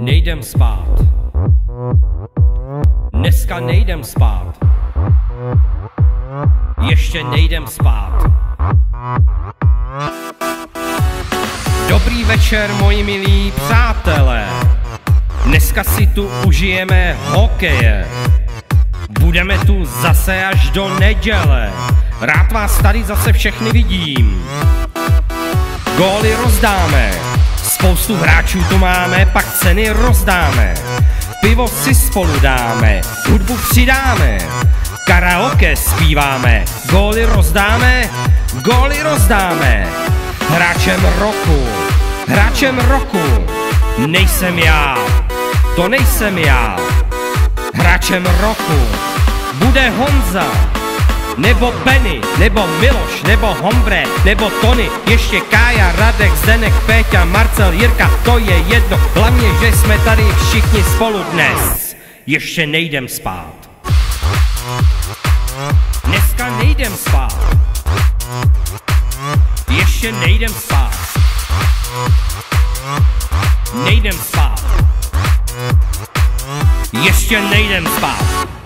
nejdem spát. Dneska nejdem spát. Ještě nejdem spát. Dobrý večer, moji milí přátelé. Dneska si tu užijeme hokeje. Budeme tu zase až do neděle. Rád vás tady zase všechny vidím. Góly rozdáme, spoustu hráčů tu máme, pak ceny rozdáme. Pivo si spolu dáme, hudbu přidáme, karaoke zpíváme, góly rozdáme, góly rozdáme. Hráčem roku, hráčem roku, nejsem já, to nejsem já. Hráčem roku bude Honza, nebo Benny, nebo Miloš, nebo Hombre, nebo Tony, ještě Kája, Radek, Zdenek, Péťa, Marcel, Jirka, to je jedno, hlavně, že jsme tady všichni spolu dnes. Ještě nejdem spát. Dneska nejdem spát. Ještě nejdem spát. Nejdem spát. Ještě nejdem spát.